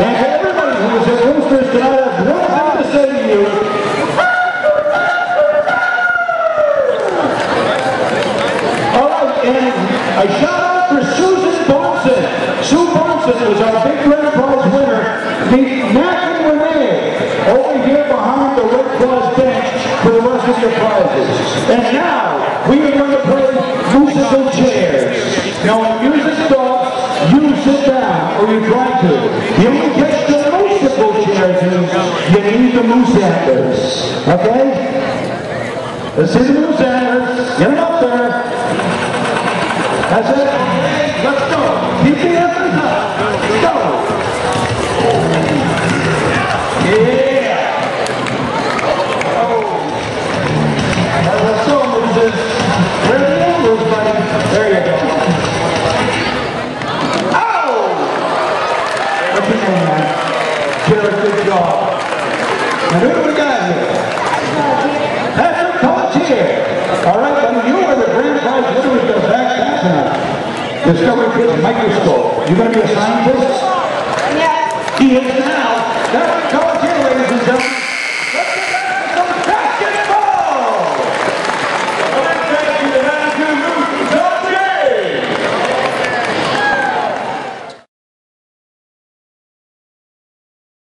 And I have to say to you. All right, and shout out for Susan Sue was our big prize winner. Here behind the red bench for the rest of your prizes. And now, we are going to play musical chairs. Now, when music stops, you sit down, or you try to. You Okay? Let's see the moose antlers. Get them up there. That's it. Let's go. Keep the effort up. Go. Yeah. Oh. Buddy? There you go. Oh! Name, man? Jared, good job. Now who do we got here? All right, buddy, you are the grand prize winner with the back tonight. Discovery Kids Microscope. You gonna be a scientist? Yes. He is now. Patrick Pelletier, ladies and gentlemen.